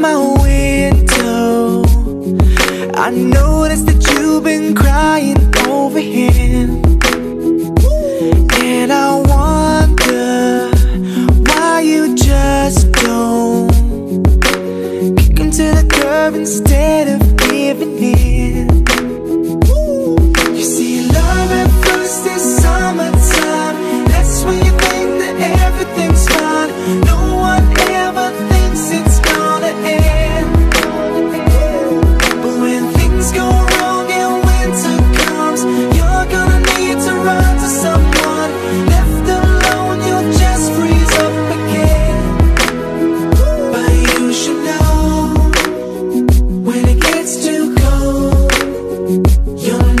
my window. I noticed that you've been crying over him.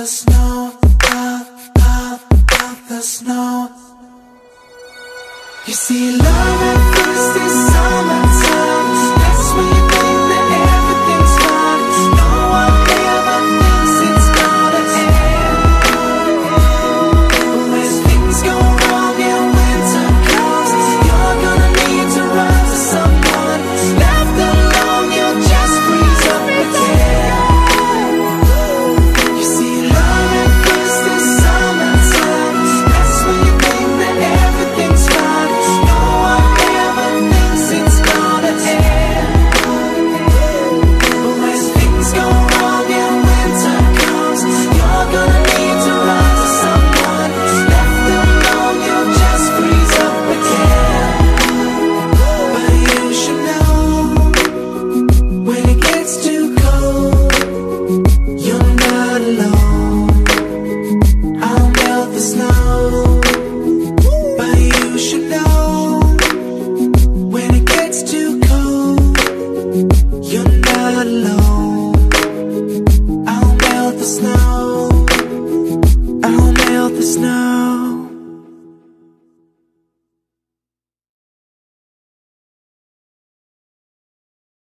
the snow, above, above, above the snow. You see, love at first is summer. alone.